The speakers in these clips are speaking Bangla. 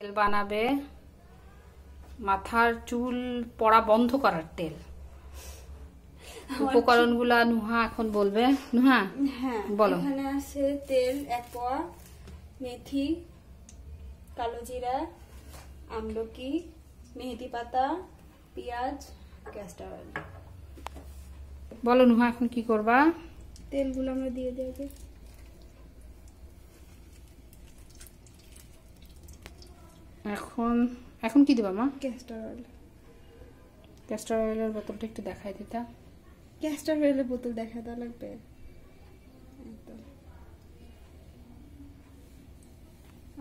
তেল বানাবে মাথার চুল পড়া বন্ধ করার তেল। উপকরণগুলা নুহা এখন বলবে। নুহা হ্যাঁ বলো। এখানে আছে তেল এক পোয়া মেথি কালো জিরা আমলকি মেহেদি পাতা পেঁয়াজ ক্যাস্টার অয়েল বলো নুহা এখন কি করবা? তেলগুলো আমরা দিয়ে দেবো। এখন এখন কি দিবা মা? ক্যাস্টার অয়েল ক্যাস্টার অয়েলের বোতলটা একটু দেখাই দিতা ক্যাস্টার অয়েলের বোতল দেখা দেওয়া লাগবে।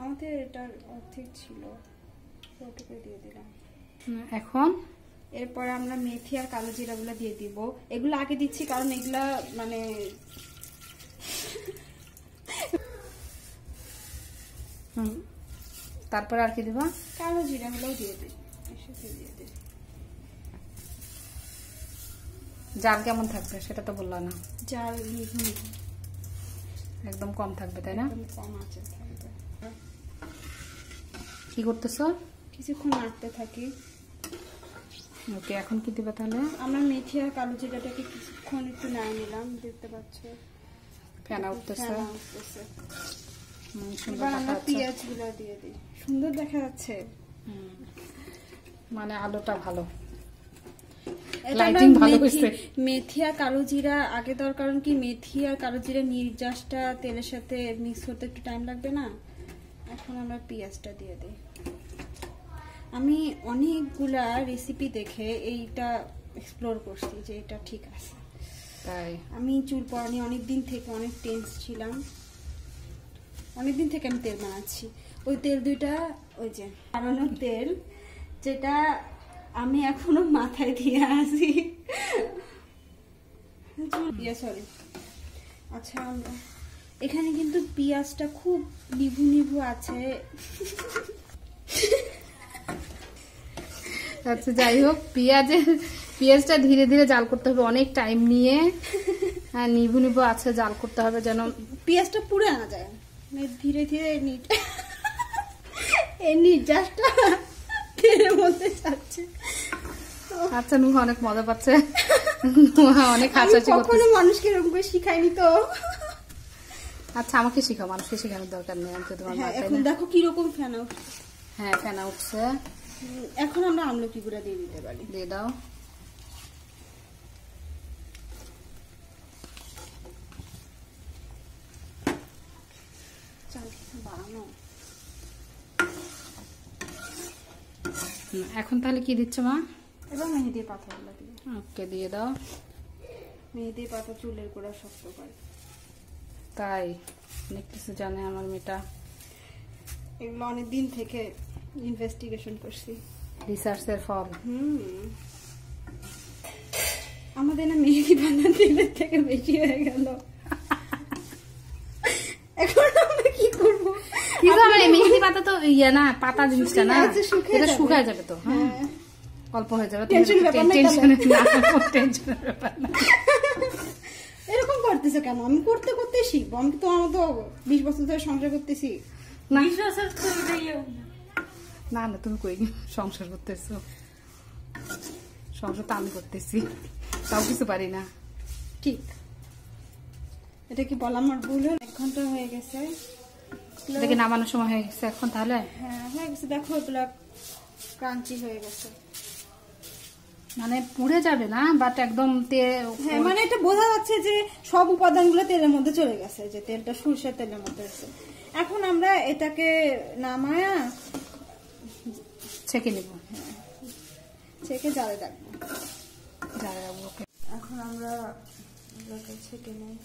আমাদের এটার অর্ধেক ছিল। ওটুকু দিয়ে দিলাম। এখন? এরপরে আমরা মেথি আর কালো জিরাগুলো দিয়ে দিব। এগুলো আগে দিচ্ছি কারণ এগুলা মানে হুম, তারপরে আর কি দিবা? কালো জিরাগুলোও দিয়ে দিই। দিয়ে দিই। জাল কেমন থাকবে? সেটা তো বললা না। জাল একদম কম থাকবে তাই না? কম আছে কি করতেছো? কিছুক্ষণ নাড়তে থাকি। ওকে এখন কি দিবা তাহলে? আমরা মেথি আর কালো জিরাটাকে কিছুক্ষণ একটু নাড়ে নিলাম দেখতে পাচ্ছ? ফেনা উঠতেছে। ফেনা উঠতেছে। হুম, সুন্দর এবার আমরা পেঁয়াজগুলো দিয়ে দিই। সুন্দর দেখা যাচ্ছে। মানে আলোটা ভালো। মেথি- মেথি আর কালো জিরা আগে কারণ কি? মেথি আর কালো জিরা নির্যাসটা তেলের সাথে মিক্স হতে একটু টাইম লাগবে না। এখন আমরা পেঁয়াজটা দিয়ে দিই। আমি অনেকগুলা রেসিপি দেখে এইটা এক্সপ্লোর করছি যে এটা ঠিক আছে। তাই। আমি চুল পড়া নিয়ে অনেকদিন থেকে অনেক টেন্স ছিলাম। অনেকদিন থেকে আমি তেল বানাচ্ছি। ওই তেল দুইটা ওই যে বানানোর তেল যেটা আমি এখনও মাথায় দিয়ে আসি সরি আচ্ছা আমরা এখানে কিন্তু পেঁয়াজটা খুব নিভু নিভু আছে। আচ্ছা যাই হোক পেঁয়াজের পেঁয়াজটা ধীরে ধীরে জাল করতে হবে অনেক টাইম নিয়ে। হ্যাঁ নিভু নিভু আছে জাল করতে হবে যেন পেঁয়াজটা পুড়ে আনা যায়। ধীরে ধীরে এই নিট এই নির্যাসটা মধ্যে যাচ্ছে আচ্ছা নুহা অনেক মজা পাচ্ছে। নুহা অনেক কখনো মানুষকে এরকম করে শিখাইনি তো। আচ্ছা আমাকে শিখাও মানুষকে শেখানোর দরকার নেই আমি তো তোমার হ্যাঁ এখন? দেখো কীরকম ফেনা উঠছে। হ্যাঁ ফেনা উঠছে। এখন আমরা আমলকি গুঁড়া দিয়ে দিতে পারি। দিয়ে দাও চাল খেতে বাড়ানো হুম, এখন তাহলে কি দিচ্ছ মা? এবার মেহেদি পাতাগুলো দিয়ে। ওকে দিয়ে দাও। মেহেদি পাতা চুলের গোড়া শক্ত করে তাই? অনেক কিছু জানে আমার মেয়েটা। এগুলো অনেক দিন থেকে ইনভেস্টিগেশন করছি। রিসার্চের ফল। হুম। আমাদের না মেহেদি পাতা তেলের থেকে বেশি হয়ে গেল এখন আমরা কি করব মেহেদি পাতা তো ইয়ে না পাতা জিনিসটা না। এটা শুকায় যাবে তো হ্যাঁ। হ্যাঁ। অল্প হয়ে যাবে টেনশনের ব্যাপার না এরকম করতেছো কেন? আমি করতে করতে শিখব। আমি তো আমার তো বিশ বছর ধরে সংসার করতেছি। না। না না তুমি কই সংসার করতেছো? সংসার তো আমি করতেছি। তাও কিছু পারি না। ঠিক। এটা কি বলা আমার ভুল হলো? এক ঘণ্টা হয়ে গেছে। এটাকে নামানোর সময় হয়ে গেছে এখন তাহলে? হ্যাঁ হয়ে গেছে। দেখো এগুলা ক্রাঞ্চি হয়ে গেছে। মানে পুড়ে যাবে না বাট একদম তে হ্যাঁ মানে এটা বোঝা যাচ্ছে যে সব উপাদানগুলো তেলের মধ্যে চলে গেছে যে তেলটা সরষের তেলের মধ্যে আছে। এখন আমরা এটাকে নামায়া ছেঁকে নিব। ছেঁকে জালে রাখব। যারা ওকে এখন আমরা ছেঁকে নেই।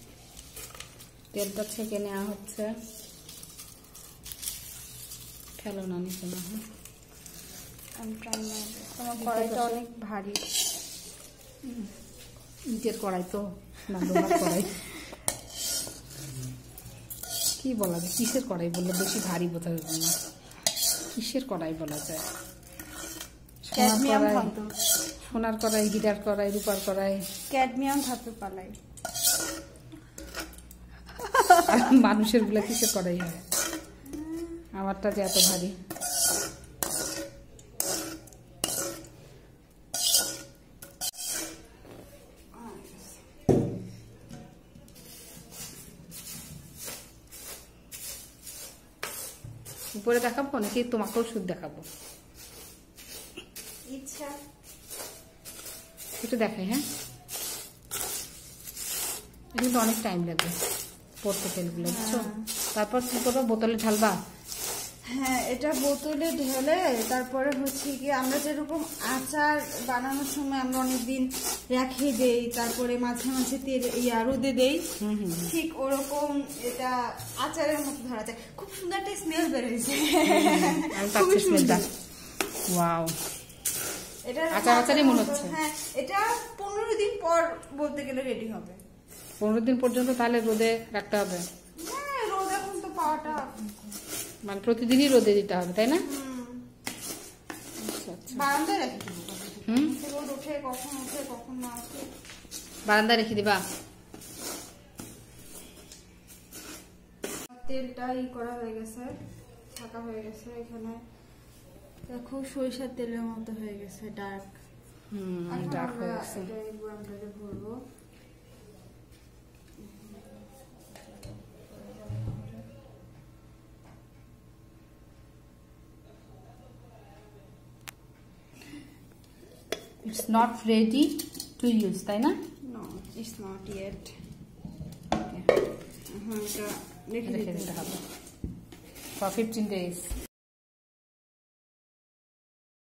তেলটা ছেঁকে নেওয়া হচ্ছে। খেলো না নিচে না হ্যাঁ আমি ট্রাই মারবো তোমার কড়াইটা অনেক ভারী। কড়াই তো না কড়াই। কি বলা যায়? কিসের কড়াই বললে বেশি ভারী বোঝা যাবে না। কিসের কড়াই বলা যায়? সোনার কড়াই সোনার কড়াই হীরার কড়াই রূপার কড়াই। ক্যাডমিয়াম ধাতু পালাই। মানুষেরগুলা কিসের কড়াই হয়? আমারটা যে এত ভারী। উপরে দেখাবো নাকি তোমাকেও ওষুধ দেখাবো? একটু দেখাই হ্যাঁ? কিন্তু অনেক টাইম লাগবে পড়তে তেলগুলো হ্যাঁ। তারপর কি করব? বোতলে ঢালবা? হ্যাঁ এটা বোতলে ঢেলে তারপরে হচ্ছে কি আমরা যেরকম আচার বানানোর সময় আমরা অনেকদিন রেখে দেই তারপরে মাঝে মাঝে তেল ইয়া রোদে দেই। ঠিক ওরকম এটা আচারের মতো ধরা যায়। খুব সুন্দর একটা স্মেল বেরোয়েছে খুবই সুন্দর। ওয়াও এটা আচার আচারই মনে হচ্ছে। হ্যাঁ এটা পনেরো দিন পর বলতে গেলে রেডি হবে। পনেরো দিন পর্যন্ত তাহলে রোদে রাখতে হবে? হ্যাঁ রোদ এখন তো পাওয়াটা মানে প্রতিদিনই রোদে দিতে হবে তাই না? আচ্ছা আচ্ছা। বারান্দা রেখে দিবা। তেলটা ই করা হয়ে গেছে ছাকা হয়ে গেছে এখানে। দেখো সরিষার তেলের মতো হয়ে গেছে ডার্ক। হুম ডার্ক হয়ে গেছে। ভরবো। it's not ready to use তাই না no it's not yet Okay, হ্যাঁ এটা রেখে রেখে দিতে দিতে হবে হবে ফর ফিফটিন ডেজ